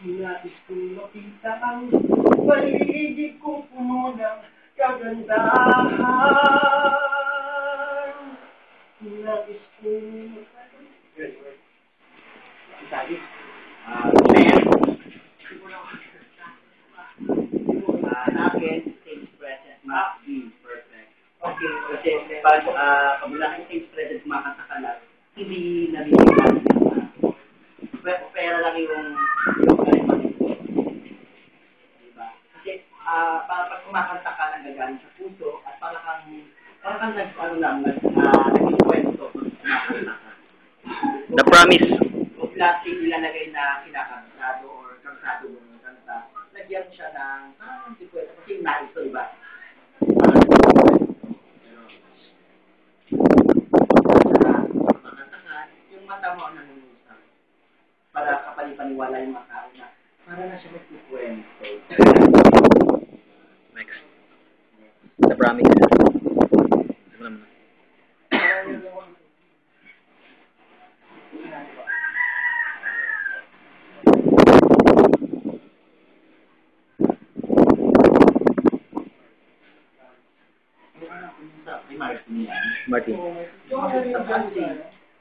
Nais kong makita ang paligid ko puno ng kagandahan. Nais kong Sabi, ah, akin, stage presence must be perfect. Okay, kasi pag uh, pag wala kang stage presence kumakanta ka lang, hindi nabibigyan Pero pera lang yung para kang nag ano lang nag uh, nag-kwento. The promise. Kung plastic ilalagay na kinakantado or kantado mo ng kanta, lagyan siya ng parang hindi pwede kasi yung nais to, diba? Parang mata mo ang nanunusap. Para kapalipaniwala yung mata na para na siya magkukwento. Next. The promise. Simulan mo na. Kay Martin yan. Martin,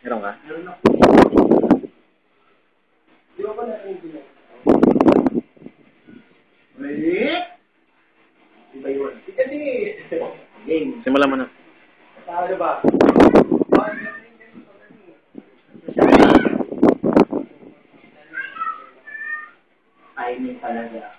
meron ka? meron ako. Di ba ba narinig Wait! Kasi, Game. Simulan mo na. paano ba? Timing talaga.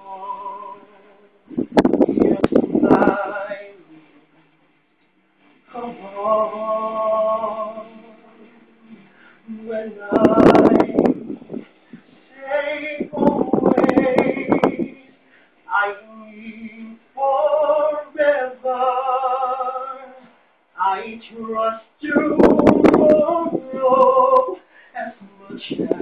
come on when I I forever I trust you tomorrow as much as